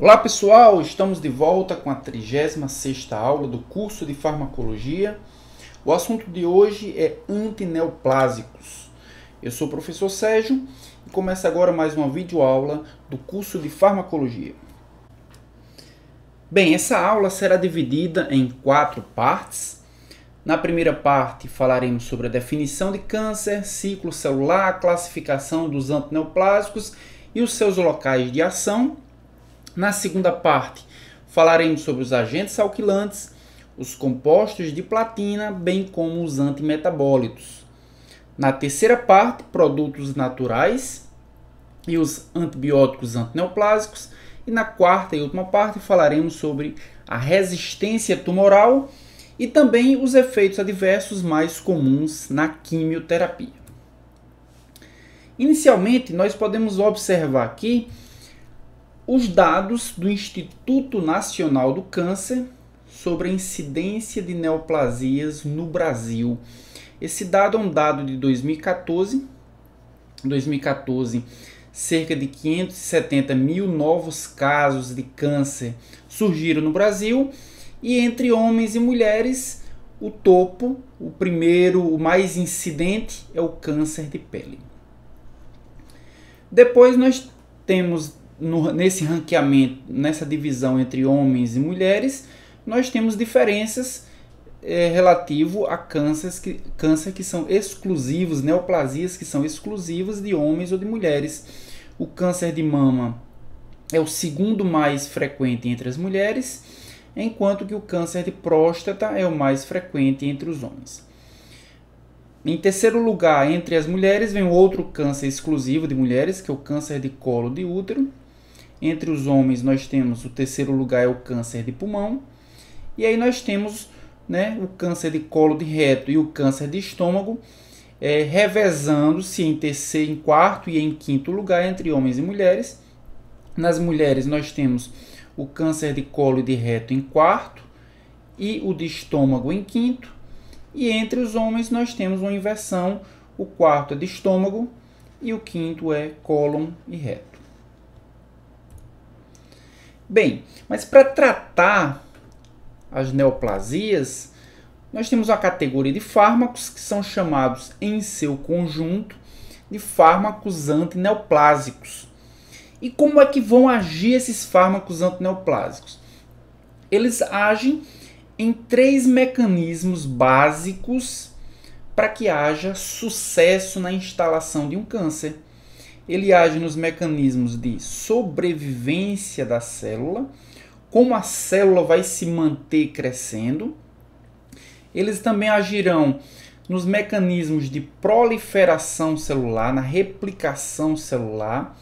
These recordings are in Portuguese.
Olá pessoal, estamos de volta com a 36ª aula do curso de Farmacologia. O assunto de hoje é antineoplásicos. Eu sou o professor Sérgio e começa agora mais uma videoaula do curso de Farmacologia. Bem, essa aula será dividida em quatro partes. Na primeira parte falaremos sobre a definição de câncer, ciclo celular, classificação dos antineoplásicos e os seus locais de ação. Na segunda parte, falaremos sobre os agentes alquilantes, os compostos de platina, bem como os antimetabólitos. Na terceira parte, produtos naturais e os antibióticos antineoplásicos. E na quarta e última parte, falaremos sobre a resistência tumoral e também os efeitos adversos mais comuns na quimioterapia. Inicialmente, nós podemos observar aqui os dados do Instituto Nacional do Câncer sobre a incidência de neoplasias no Brasil. Esse dado é um dado de 2014. 2014, cerca de 570 mil novos casos de câncer surgiram no Brasil e entre homens e mulheres, o topo, o primeiro, o mais incidente é o câncer de pele. Depois nós temos no, nesse ranqueamento, nessa divisão entre homens e mulheres, nós temos diferenças é, relativo a cânceres que, câncer que são exclusivos, neoplasias que são exclusivas de homens ou de mulheres. O câncer de mama é o segundo mais frequente entre as mulheres, enquanto que o câncer de próstata é o mais frequente entre os homens. Em terceiro lugar, entre as mulheres, vem outro câncer exclusivo de mulheres, que é o câncer de colo de útero. Entre os homens, nós temos o terceiro lugar é o câncer de pulmão. E aí nós temos né, o câncer de colo de reto e o câncer de estômago, é, revezando-se em terceiro, em quarto e em quinto lugar entre homens e mulheres. Nas mulheres, nós temos o câncer de colo e de reto em quarto e o de estômago em quinto. E entre os homens, nós temos uma inversão: o quarto é de estômago e o quinto é cólon e reto. Bem, mas para tratar as neoplasias, nós temos uma categoria de fármacos que são chamados em seu conjunto de fármacos antineoplásicos. E como é que vão agir esses fármacos antineoplásicos? Eles agem em três mecanismos básicos para que haja sucesso na instalação de um câncer ele age nos mecanismos de sobrevivência da célula, como a célula vai se manter crescendo. Eles também agirão nos mecanismos de proliferação celular, na replicação celular,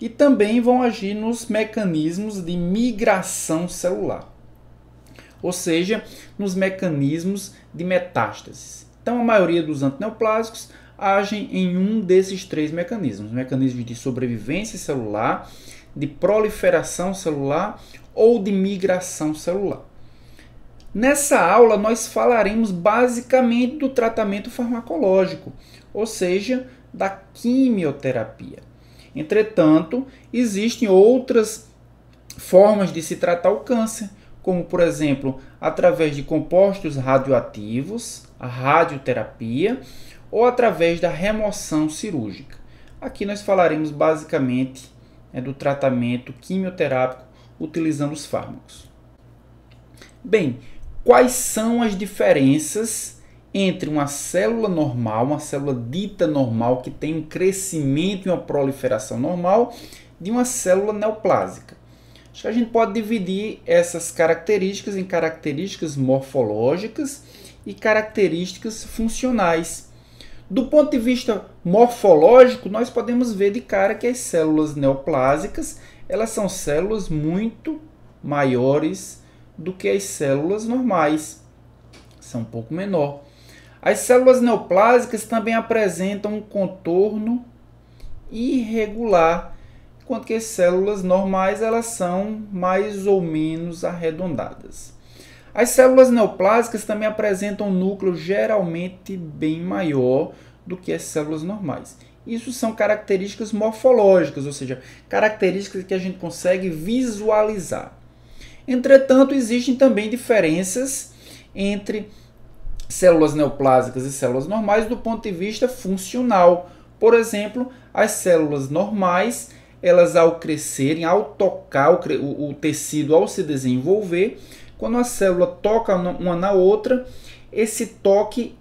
e também vão agir nos mecanismos de migração celular, ou seja, nos mecanismos de metástase. Então, a maioria dos antineoplásicos agem em um desses três mecanismos: mecanismos de sobrevivência celular, de proliferação celular ou de migração celular. Nessa aula, nós falaremos basicamente do tratamento farmacológico, ou seja, da quimioterapia. Entretanto, existem outras formas de se tratar o câncer, como por exemplo, através de compostos radioativos, a radioterapia, ou através da remoção cirúrgica. Aqui nós falaremos basicamente né, do tratamento quimioterápico utilizando os fármacos. Bem, quais são as diferenças entre uma célula normal, uma célula dita normal que tem um crescimento e uma proliferação normal, de uma célula neoplásica? Acho que a gente pode dividir essas características em características morfológicas e características funcionais. Do ponto de vista morfológico, nós podemos ver de cara que as células neoplásicas elas são células muito maiores do que as células normais, são um pouco menor. As células neoplásicas também apresentam um contorno irregular, enquanto que as células normais elas são mais ou menos arredondadas. As células neoplásicas também apresentam um núcleo geralmente bem maior do que as células normais. Isso são características morfológicas, ou seja, características que a gente consegue visualizar. Entretanto, existem também diferenças entre células neoplásicas e células normais do ponto de vista funcional. Por exemplo, as células normais, elas ao crescerem, ao tocar o, o tecido, ao se desenvolver, quando a célula toca uma na outra, esse toque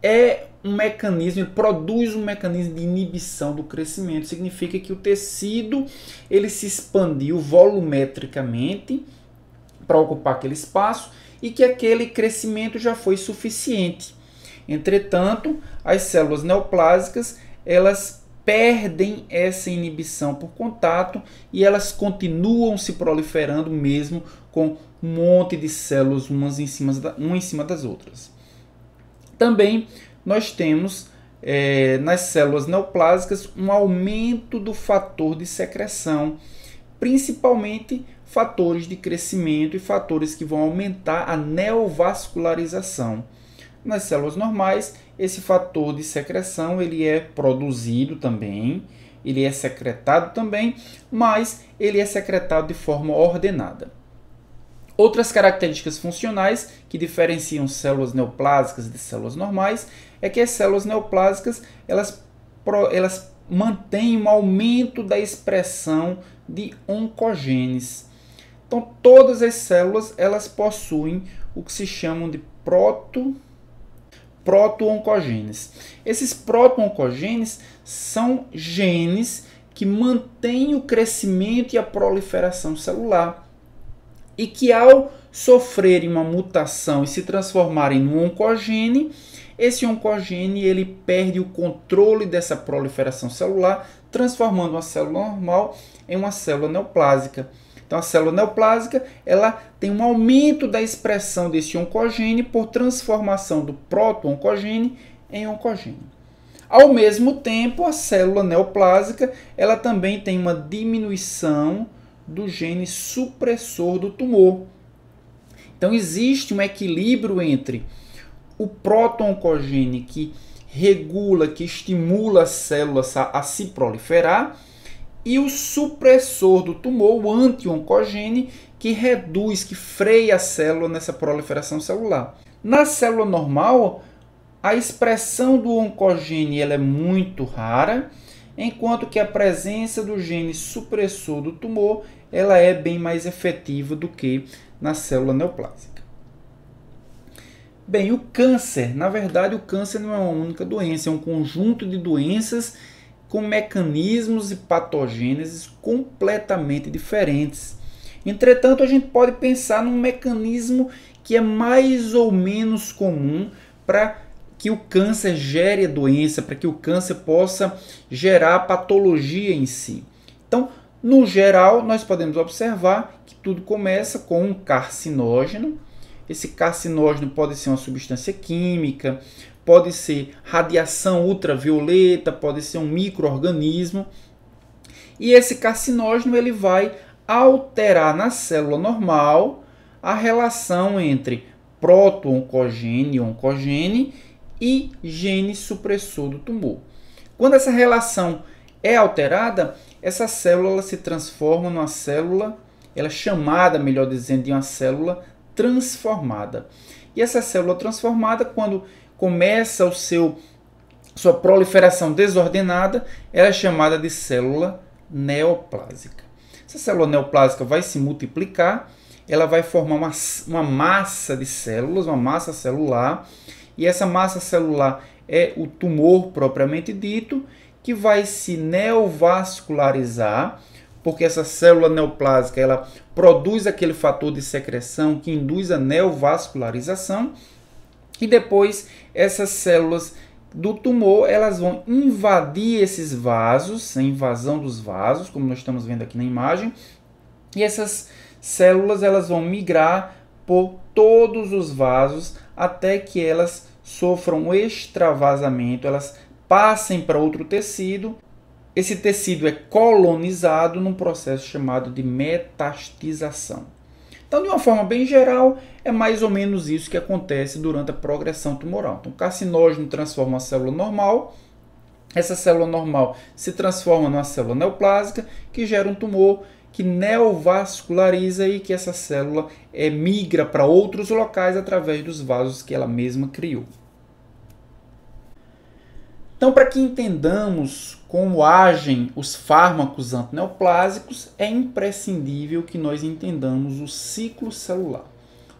é um mecanismo, ele produz um mecanismo de inibição do crescimento. Significa que o tecido ele se expandiu volumetricamente para ocupar aquele espaço e que aquele crescimento já foi suficiente. Entretanto, as células neoplásicas, elas perdem essa inibição por contato e elas continuam se proliferando mesmo com um monte de células umas em cima, da, uma em cima das outras. Também nós temos é, nas células neoplásicas um aumento do fator de secreção, principalmente fatores de crescimento e fatores que vão aumentar a neovascularização. Nas células normais, esse fator de secreção ele é produzido também, ele é secretado também, mas ele é secretado de forma ordenada. Outras características funcionais que diferenciam células neoplásicas de células normais é que as células neoplásicas elas, elas mantêm um aumento da expressão de oncogenes. Então, todas as células elas possuem o que se chamam de proto proto-oncogenes. Esses proto-oncogenes são genes que mantêm o crescimento e a proliferação celular e que ao sofrerem uma mutação e se transformarem num oncogene, esse oncogene ele perde o controle dessa proliferação celular, transformando uma célula normal em uma célula neoplásica. Então a célula neoplásica ela tem um aumento da expressão desse oncogene por transformação do proto-oncogene em oncogene. Ao mesmo tempo, a célula neoplásica ela também tem uma diminuição do gene supressor do tumor. Então existe um equilíbrio entre o proto-oncogene que regula, que estimula as células a, a se proliferar e o supressor do tumor, o anti-oncogene, que reduz, que freia a célula nessa proliferação celular. Na célula normal, a expressão do oncogene ela é muito rara, enquanto que a presença do gene supressor do tumor ela é bem mais efetiva do que na célula neoplásica. Bem, o câncer, na verdade, o câncer não é uma única doença, é um conjunto de doenças com mecanismos e patogêneses completamente diferentes. Entretanto, a gente pode pensar num mecanismo que é mais ou menos comum para que o câncer gere a doença, para que o câncer possa gerar patologia em si. Então, no geral, nós podemos observar que tudo começa com um carcinógeno. Esse carcinógeno pode ser uma substância química, pode ser radiação ultravioleta, pode ser um microorganismo. E esse carcinógeno ele vai alterar na célula normal a relação entre proto-oncogene e oncogene e gene supressor do tumor. Quando essa relação é alterada, essa célula se transforma numa célula, ela é chamada, melhor dizendo, de uma célula transformada. E essa célula transformada, quando começa o seu sua proliferação desordenada, ela é chamada de célula neoplásica. Essa célula neoplásica vai se multiplicar, ela vai formar uma, uma massa de células, uma massa celular, e essa massa celular é o tumor propriamente dito, que vai se neovascularizar, porque essa célula neoplásica ela produz aquele fator de secreção que induz a neovascularização e depois essas células do tumor elas vão invadir esses vasos, a invasão dos vasos, como nós estamos vendo aqui na imagem, e essas células elas vão migrar por todos os vasos até que elas sofram extravasamento, elas passem para outro tecido. Esse tecido é colonizado num processo chamado de metastização. Então, de uma forma bem geral, é mais ou menos isso que acontece durante a progressão tumoral. Então, o carcinógeno transforma a célula normal, essa célula normal se transforma numa célula neoplásica que gera um tumor que neovasculariza e que essa célula é, migra para outros locais através dos vasos que ela mesma criou. Então, para que entendamos como agem os fármacos antineoplásicos, é imprescindível que nós entendamos o ciclo celular.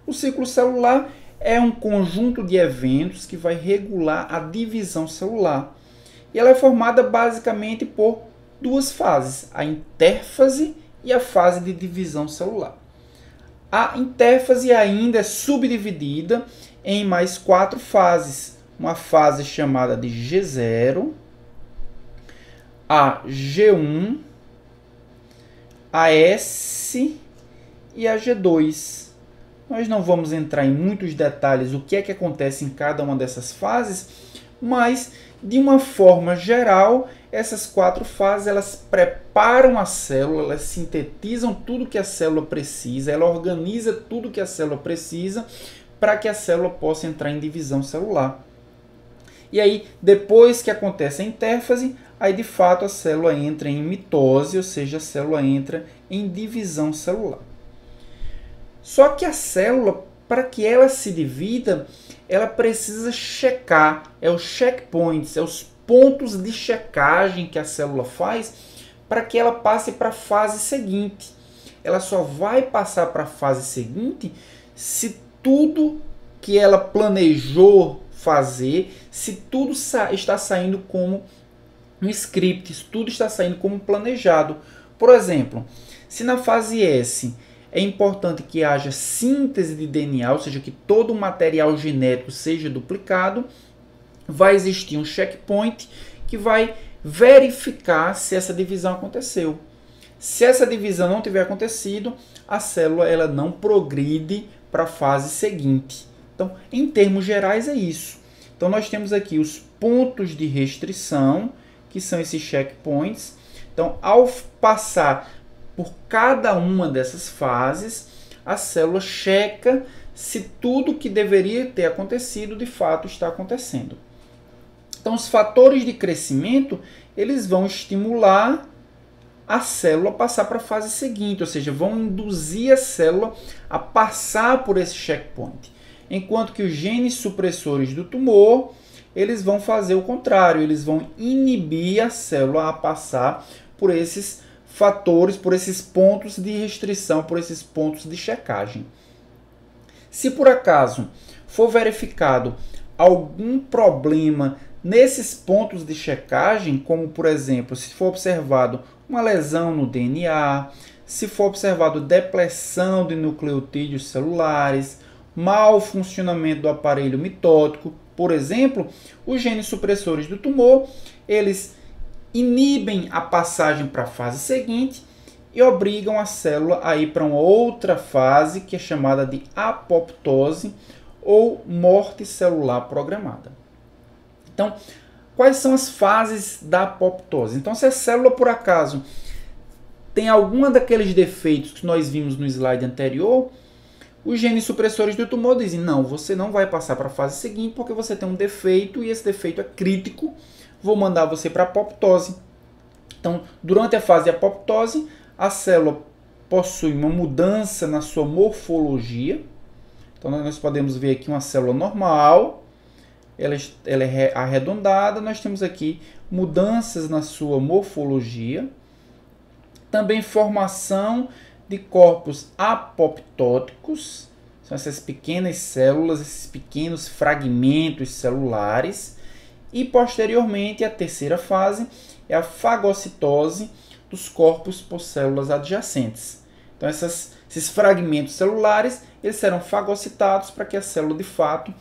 O ciclo celular é um conjunto de eventos que vai regular a divisão celular. E ela é formada basicamente por duas fases, a intérfase e a fase de divisão celular. A intérfase ainda é subdividida em mais quatro fases. Uma fase chamada de G0, a G1, a S e a G2. Nós não vamos entrar em muitos detalhes o que é que acontece em cada uma dessas fases, mas de uma forma geral, essas quatro fases elas preparam a célula, elas sintetizam tudo que a célula precisa, ela organiza tudo que a célula precisa para que a célula possa entrar em divisão celular. E aí, depois que acontece a intérfase, aí de fato a célula entra em mitose, ou seja, a célula entra em divisão celular. Só que a célula, para que ela se divida, ela precisa checar, é os checkpoints, é os pontos de checagem que a célula faz para que ela passe para a fase seguinte. Ela só vai passar para a fase seguinte se tudo que ela planejou fazer, se tudo está saindo como um script, se tudo está saindo como planejado. Por exemplo, se na fase S é importante que haja síntese de DNA, ou seja, que todo o material genético seja duplicado. Vai existir um checkpoint que vai verificar se essa divisão aconteceu. Se essa divisão não tiver acontecido, a célula ela não progride para a fase seguinte. Então, em termos gerais, é isso. Então, nós temos aqui os pontos de restrição, que são esses checkpoints. Então, ao passar por cada uma dessas fases, a célula checa se tudo que deveria ter acontecido de fato está acontecendo. Então, os fatores de crescimento eles vão estimular a célula a passar para a fase seguinte, ou seja, vão induzir a célula a passar por esse checkpoint. Enquanto que os genes supressores do tumor, eles vão fazer o contrário, eles vão inibir a célula a passar por esses fatores, por esses pontos de restrição, por esses pontos de checagem. Se por acaso for verificado algum problema nesses pontos de checagem, como por exemplo, se for observado uma lesão no DNA, se for observado depressão de nucleotídeos celulares, mau funcionamento do aparelho mitótico, por exemplo, os genes supressores do tumor, eles inibem a passagem para a fase seguinte e obrigam a célula a ir para uma outra fase que é chamada de apoptose ou morte celular programada. Então, quais são as fases da apoptose? Então, se a célula por acaso tem alguma daqueles defeitos que nós vimos no slide anterior, os genes supressores do tumor dizem: não, você não vai passar para a fase seguinte porque você tem um defeito e esse defeito é crítico vou mandar você para a apoptose. Então, durante a fase de apoptose, a célula possui uma mudança na sua morfologia. Então, nós podemos ver aqui uma célula normal, ela, ela é arredondada. Nós temos aqui mudanças na sua morfologia. Também formação de corpos apoptóticos, são essas pequenas células, esses pequenos fragmentos celulares e posteriormente a terceira fase é a fagocitose dos corpos por células adjacentes. Então essas, esses fragmentos celulares eles serão fagocitados para que a célula de fato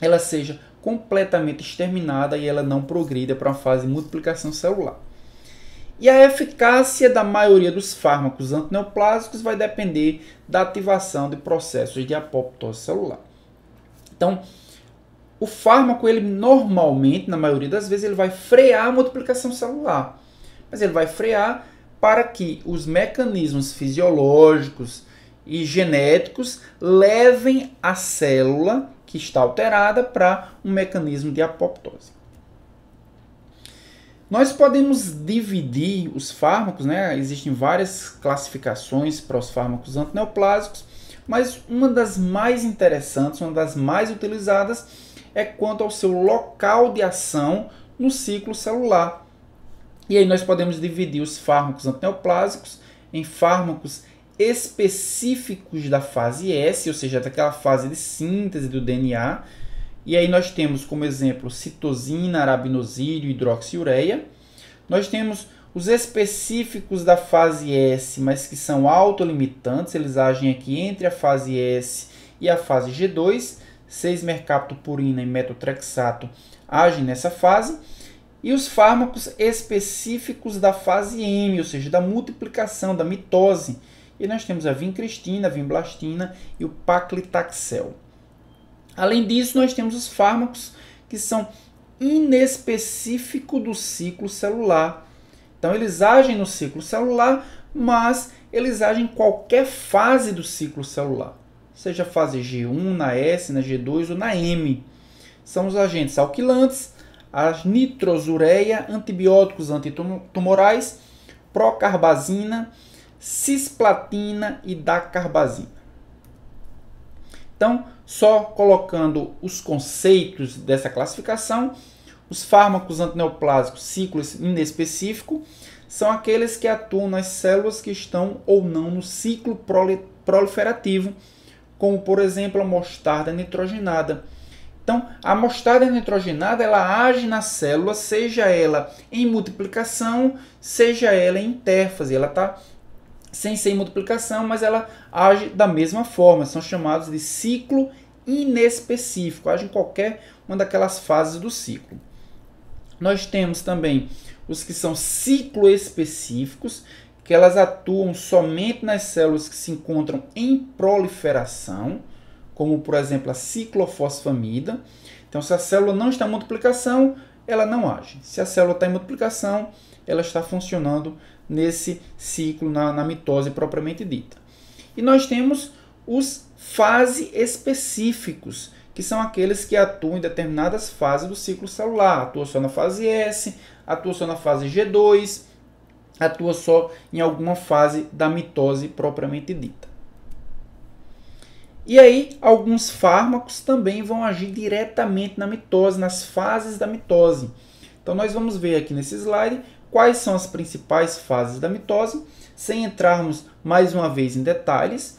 ela seja completamente exterminada e ela não progrida para uma fase de multiplicação celular. E a eficácia da maioria dos fármacos antineoplásicos vai depender da ativação de processos de apoptose celular. Então, o fármaco, ele normalmente, na maioria das vezes, ele vai frear a multiplicação celular. Mas ele vai frear para que os mecanismos fisiológicos e genéticos levem a célula que está alterada para um mecanismo de apoptose. Nós podemos dividir os fármacos, né? Existem várias classificações para os fármacos antineoplásicos, mas uma das mais interessantes, uma das mais utilizadas é quanto ao seu local de ação no ciclo celular. E aí nós podemos dividir os fármacos antineoplásicos em fármacos específicos da fase S, ou seja, daquela fase de síntese do DNA. E aí nós temos como exemplo citosina, arabinosídeo, hidroxiureia. Nós temos os específicos da fase S, mas que são autolimitantes, eles agem aqui entre a fase S e a fase G2. 6-mercaptopurina e metotrexato agem nessa fase. E os fármacos específicos da fase M, ou seja, da multiplicação, da mitose. E nós temos a vincristina, a vimblastina e o paclitaxel. Além disso, nós temos os fármacos que são inespecíficos do ciclo celular. Então, eles agem no ciclo celular, mas eles agem em qualquer fase do ciclo celular, seja fase G1, na S, na G2 ou na M. São os agentes alquilantes, as nitrosureia, antibióticos antitumorais, procarbazina, cisplatina e dacarbazina. Então, só colocando os conceitos dessa classificação, os fármacos antineoplásicos ciclo inespecífico são aqueles que atuam nas células que estão ou não no ciclo proliferativo, como por exemplo a mostarda nitrogenada, então, a mostarda nitrogenada ela age na célula, seja ela em multiplicação, seja ela em intérfase. Ela está sem ser em multiplicação, mas ela age da mesma forma. São chamados de ciclo inespecífico, age em qualquer uma daquelas fases do ciclo. Nós temos também os que são ciclo específicos, que elas atuam somente nas células que se encontram em proliferação como por exemplo a ciclofosfamida. Então, se a célula não está em multiplicação, ela não age. Se a célula está em multiplicação, ela está funcionando nesse ciclo, na, na mitose propriamente dita. E nós temos os fase específicos, que são aqueles que atuam em determinadas fases do ciclo celular. Atua só na fase S, atua só na fase G2, atua só em alguma fase da mitose propriamente dita. E aí, alguns fármacos também vão agir diretamente na mitose, nas fases da mitose. Então, nós vamos ver aqui nesse slide quais são as principais fases da mitose, sem entrarmos mais uma vez em detalhes.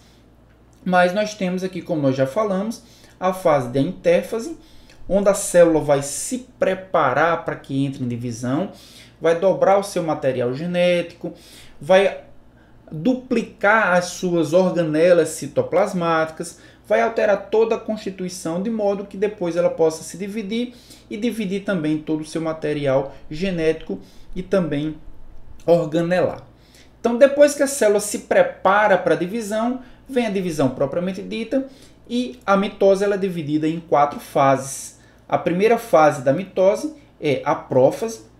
Mas nós temos aqui, como nós já falamos, a fase da intérfase, onde a célula vai se preparar para que entre em divisão, vai dobrar o seu material genético, vai duplicar as suas organelas citoplasmáticas, vai alterar toda a constituição de modo que depois ela possa se dividir e dividir também todo o seu material genético e também organelar. Então, depois que a célula se prepara para a divisão, vem a divisão propriamente dita e a mitose ela é dividida em quatro fases. A primeira fase da mitose é a prófase,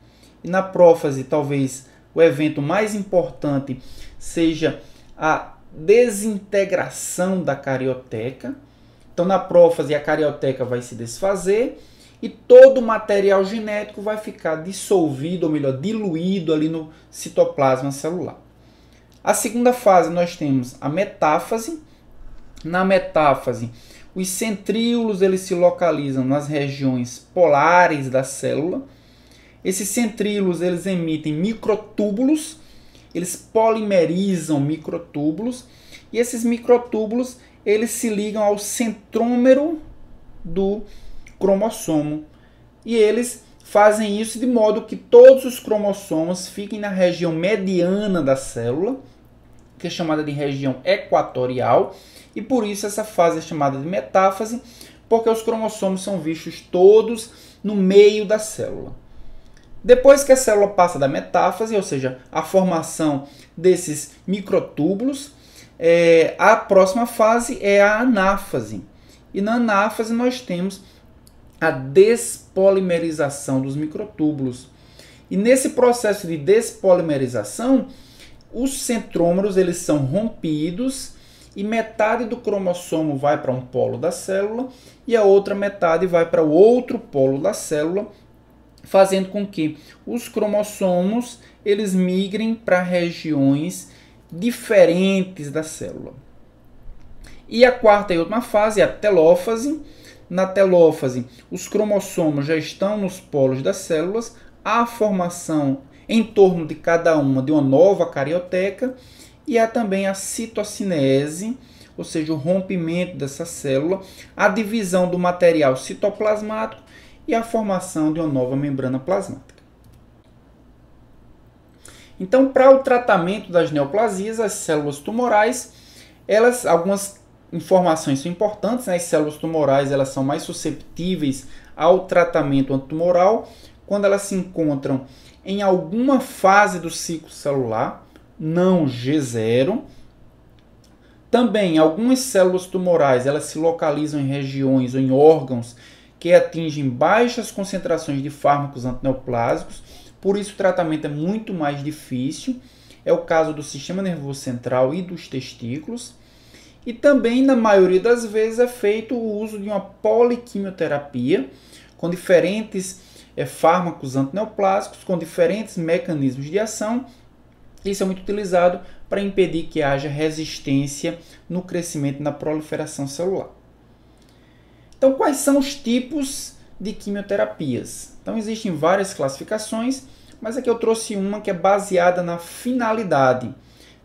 e na prófase talvez o evento mais importante seja a desintegração da carioteca. Então, na prófase, a carioteca vai se desfazer e todo o material genético vai ficar dissolvido, ou melhor, diluído ali no citoplasma celular. A segunda fase, nós temos a metáfase. Na metáfase, os centríolos eles se localizam nas regiões polares da célula. Esses centríolos eles emitem microtúbulos eles polimerizam microtúbulos e esses microtúbulos eles se ligam ao centrômero do cromossomo e eles fazem isso de modo que todos os cromossomos fiquem na região mediana da célula, que é chamada de região equatorial, e por isso essa fase é chamada de metáfase, porque os cromossomos são vistos todos no meio da célula. Depois que a célula passa da metáfase, ou seja, a formação desses microtúbulos, é, a próxima fase é a anáfase. E na anáfase nós temos a despolimerização dos microtúbulos. E nesse processo de despolimerização, os centrômeros eles são rompidos e metade do cromossomo vai para um polo da célula e a outra metade vai para o outro polo da célula fazendo com que os cromossomos eles migrem para regiões diferentes da célula. E a quarta e última fase é a telófase. Na telófase, os cromossomos já estão nos polos das células, há formação em torno de cada uma de uma nova carioteca e há também a citocinese, ou seja, o rompimento dessa célula, a divisão do material citoplasmático e a formação de uma nova membrana plasmática. Então, para o tratamento das neoplasias, as células tumorais, elas algumas informações são importantes, né? as células tumorais elas são mais susceptíveis ao tratamento antitumoral quando elas se encontram em alguma fase do ciclo celular, não G0. Também algumas células tumorais elas se localizam em regiões ou em órgãos que atingem baixas concentrações de fármacos antineoplásicos, por isso o tratamento é muito mais difícil. É o caso do sistema nervoso central e dos testículos. E também, na maioria das vezes, é feito o uso de uma poliquimioterapia com diferentes é, fármacos antineoplásicos, com diferentes mecanismos de ação. Isso é muito utilizado para impedir que haja resistência no crescimento e na proliferação celular. Então, quais são os tipos de quimioterapias? Então, existem várias classificações, mas aqui eu trouxe uma que é baseada na finalidade.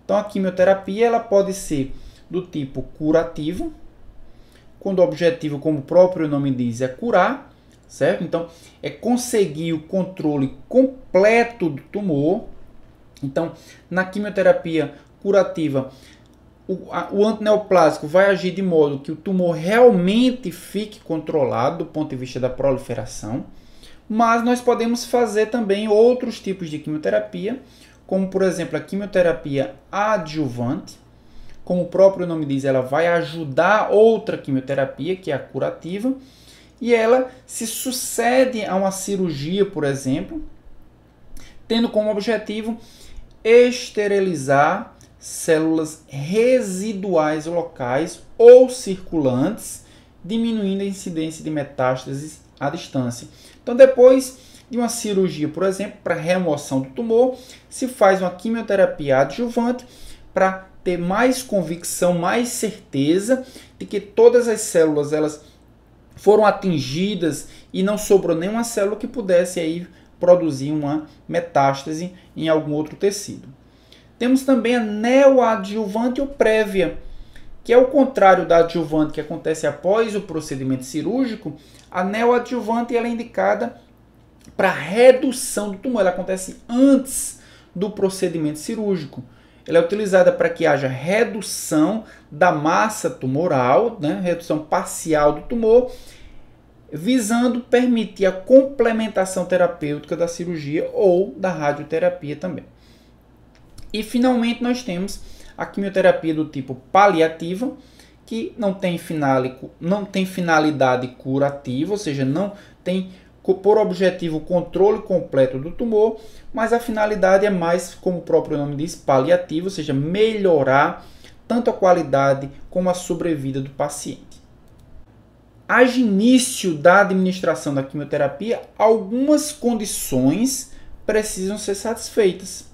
Então, a quimioterapia ela pode ser do tipo curativo, quando o objetivo, como o próprio nome diz, é curar, certo? Então, é conseguir o controle completo do tumor. Então, na quimioterapia curativa, o, a, o antineoplásico vai agir de modo que o tumor realmente fique controlado do ponto de vista da proliferação, mas nós podemos fazer também outros tipos de quimioterapia, como por exemplo a quimioterapia adjuvante, como o próprio nome diz, ela vai ajudar outra quimioterapia, que é a curativa, e ela se sucede a uma cirurgia, por exemplo, tendo como objetivo esterilizar células residuais locais ou circulantes, diminuindo a incidência de metástases à distância. Então, depois de uma cirurgia, por exemplo, para remoção do tumor, se faz uma quimioterapia adjuvante para ter mais convicção, mais certeza de que todas as células elas foram atingidas e não sobrou nenhuma célula que pudesse aí produzir uma metástase em algum outro tecido. Temos também a neoadjuvante ou prévia, que é o contrário da adjuvante que acontece após o procedimento cirúrgico. A neoadjuvante ela é indicada para redução do tumor, ela acontece antes do procedimento cirúrgico. Ela é utilizada para que haja redução da massa tumoral, né, redução parcial do tumor, visando permitir a complementação terapêutica da cirurgia ou da radioterapia também. E finalmente nós temos a quimioterapia do tipo paliativa, que não tem, finalico, não tem finalidade curativa, ou seja, não tem por objetivo o controle completo do tumor, mas a finalidade é mais, como o próprio nome diz, paliativa, ou seja, melhorar tanto a qualidade como a sobrevida do paciente. Age início da administração da quimioterapia, algumas condições precisam ser satisfeitas.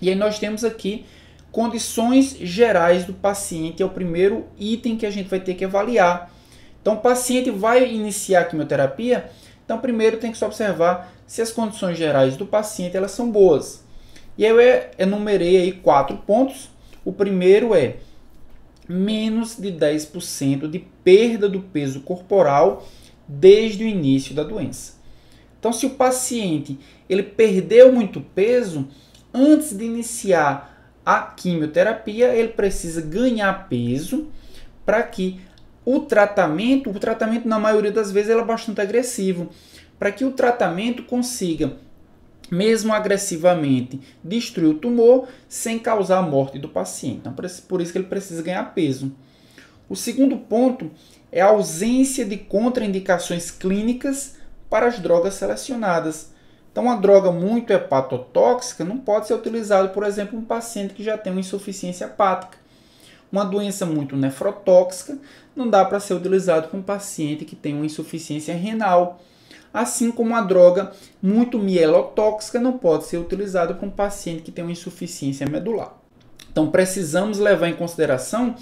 E aí nós temos aqui condições gerais do paciente, é o primeiro item que a gente vai ter que avaliar. Então, o paciente vai iniciar a quimioterapia, então primeiro tem que se observar se as condições gerais do paciente elas são boas. E eu enumerei aí quatro pontos. O primeiro é menos de 10% de perda do peso corporal desde o início da doença. Então, se o paciente ele perdeu muito peso, antes de iniciar a quimioterapia, ele precisa ganhar peso para que o tratamento, o tratamento na maioria das vezes é bastante agressivo, para que o tratamento consiga mesmo agressivamente destruir o tumor sem causar a morte do paciente. Então, por isso que ele precisa ganhar peso. O segundo ponto é a ausência de contraindicações clínicas para as drogas selecionadas. Então, uma droga muito hepatotóxica não pode ser utilizada, por exemplo, em um paciente que já tem uma insuficiência hepática. Uma doença muito nefrotóxica não dá para ser utilizado com um paciente que tem uma insuficiência renal. assim como a droga muito mielotóxica não pode ser utilizada para um paciente que tem uma insuficiência medular. Então precisamos levar em consideração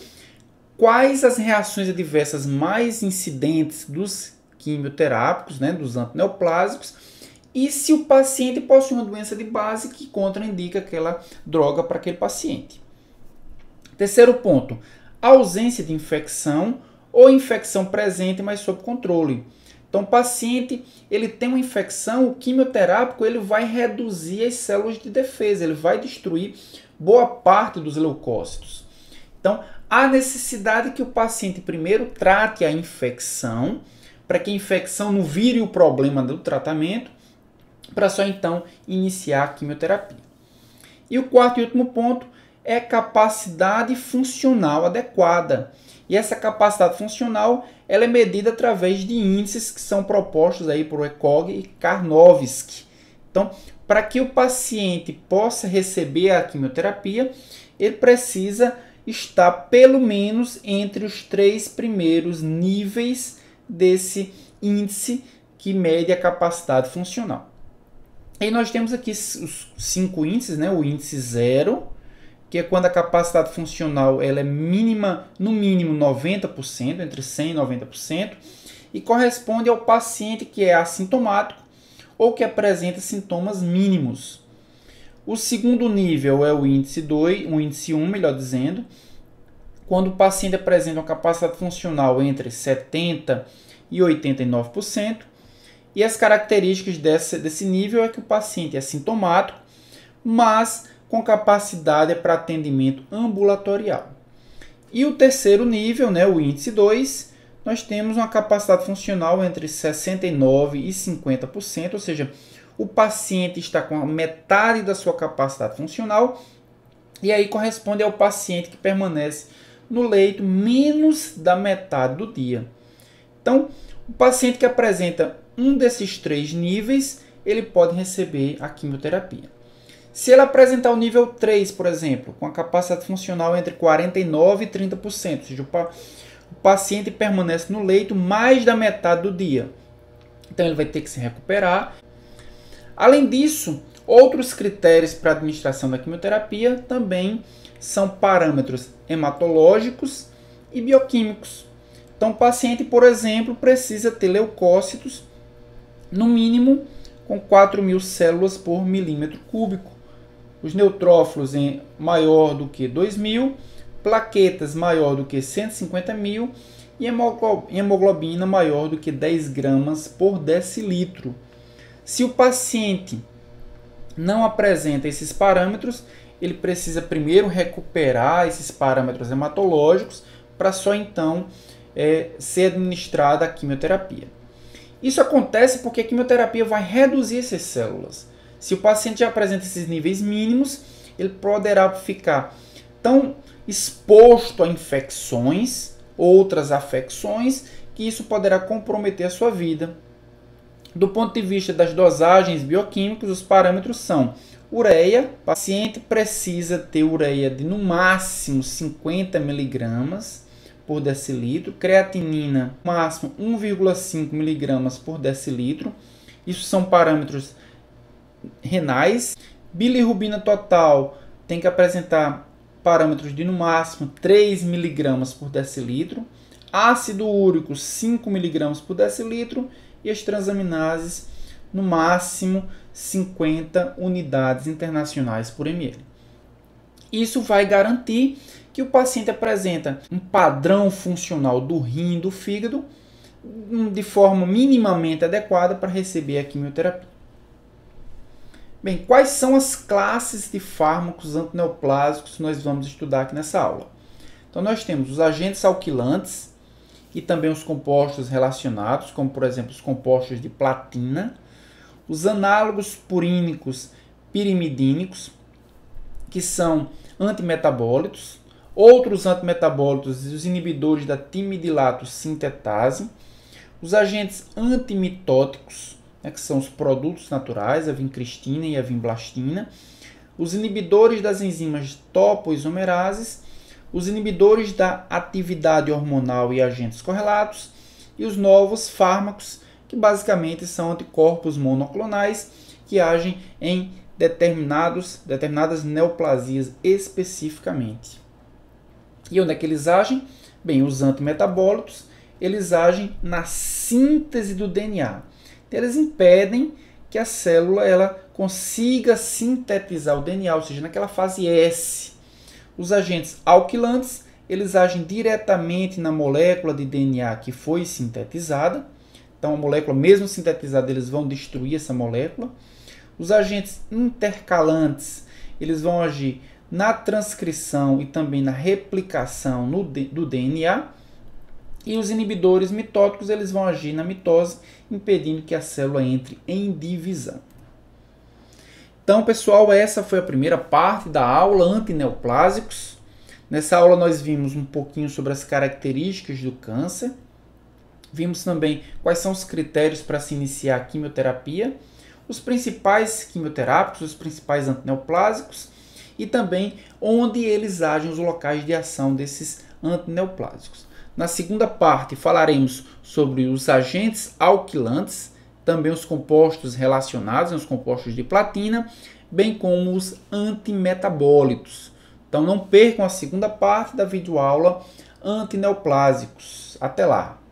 quais as reações adversas mais incidentes dos quimioterápicos, né, dos antineoplásicos, e se o paciente possui uma doença de base que contraindica aquela droga para aquele paciente. Terceiro ponto, ausência de infecção ou infecção presente, mas sob controle. Então, o paciente ele tem uma infecção, o quimioterápico ele vai reduzir as células de defesa, ele vai destruir boa parte dos leucócitos. Então, há necessidade que o paciente primeiro trate a infecção, para que a infecção não vire o problema do tratamento, para só então iniciar a quimioterapia. E o quarto e último ponto é capacidade funcional adequada. E essa capacidade funcional ela é medida através de índices que são propostos aí por ECOG e Karnowski. Então, para que o paciente possa receber a quimioterapia, ele precisa estar pelo menos entre os três primeiros níveis desse índice que mede a capacidade funcional. E nós temos aqui os cinco índices, né? O índice zero, que é quando a capacidade funcional ela é mínima, no mínimo 90%, entre 100 e 90%, e corresponde ao paciente que é assintomático ou que apresenta sintomas mínimos. O segundo nível é o índice 2, o índice 1, melhor dizendo, quando o paciente apresenta uma capacidade funcional entre 70 e 89%, e as características desse, desse nível é que o paciente é sintomático, mas com capacidade para atendimento ambulatorial. E o terceiro nível, né, o índice 2, nós temos uma capacidade funcional entre 69% e 50%, ou seja, o paciente está com metade da sua capacidade funcional, e aí corresponde ao paciente que permanece no leito menos da metade do dia. Então, o paciente que apresenta um desses três níveis, ele pode receber a quimioterapia. Se ele apresentar o nível 3, por exemplo, com a capacidade funcional entre 49% e 30%, ou seja, o paciente permanece no leito mais da metade do dia. Então ele vai ter que se recuperar. Além disso, outros critérios para administração da quimioterapia também são parâmetros hematológicos e bioquímicos. Então, o paciente, por exemplo, precisa ter leucócitos no mínimo com 4 mil células por milímetro cúbico. Os neutrófilos em maior do que 2 mil, plaquetas maior do que 150 mil e hemoglobina maior do que 10 gramas por decilitro. Se o paciente não apresenta esses parâmetros, ele precisa primeiro recuperar esses parâmetros hematológicos para só então é, ser administrada a quimioterapia. Isso acontece porque a quimioterapia vai reduzir essas células. Se o paciente já apresenta esses níveis mínimos, ele poderá ficar tão exposto a infecções, outras afecções, que isso poderá comprometer a sua vida. Do ponto de vista das dosagens bioquímicas, os parâmetros são ureia, paciente precisa ter ureia de no máximo 50 miligramas, por decilitro, creatinina máximo 1,5 mg por decilitro. Isso são parâmetros renais. Bilirrubina total tem que apresentar parâmetros de no máximo 3 mg por decilitro. Ácido úrico 5 mg por decilitro e as transaminases no máximo 50 unidades internacionais por ml. Isso vai garantir que o paciente apresenta um padrão funcional do rim e do fígado hum, de forma minimamente adequada para receber a quimioterapia. Bem, quais são as classes de fármacos antineoplásicos que nós vamos estudar aqui nessa aula? Então, nós temos os agentes alquilantes e também os compostos relacionados, como por exemplo os compostos de platina, os análogos purínicos pirimidínicos, que são antimetabólitos, outros antimetabólitos e os inibidores da timidilato sintetase, os agentes antimitóticos, né, que são os produtos naturais, a vincristina e a vimblastina, os inibidores das enzimas topoisomerases, os inibidores da atividade hormonal e agentes correlatos, e os novos fármacos, que basicamente são anticorpos monoclonais que agem em determinados, determinadas neoplasias especificamente. E onde é que eles agem? Bem, os antimetabólitos, eles agem na síntese do DNA. Então, eles impedem que a célula ela consiga sintetizar o DNA, ou seja, naquela fase S. Os agentes alquilantes, eles agem diretamente na molécula de DNA que foi sintetizada. Então, a molécula, mesmo sintetizada, eles vão destruir essa molécula. Os agentes intercalantes, eles vão agir na transcrição e também na replicação no, do DNA. E os inibidores mitóticos, eles vão agir na mitose, impedindo que a célula entre em divisão. Então, pessoal, essa foi a primeira parte da aula antineoplásicos. Nessa aula nós vimos um pouquinho sobre as características do câncer. Vimos também quais são os critérios para se iniciar a quimioterapia, os principais quimioterápicos, os principais antineoplásicos e também onde eles agem, os locais de ação desses antineoplásicos. Na segunda parte falaremos sobre os agentes alquilantes, também os compostos relacionados, os compostos de platina, bem como os antimetabólitos. Então não percam a segunda parte da videoaula antineoplásicos. Até lá!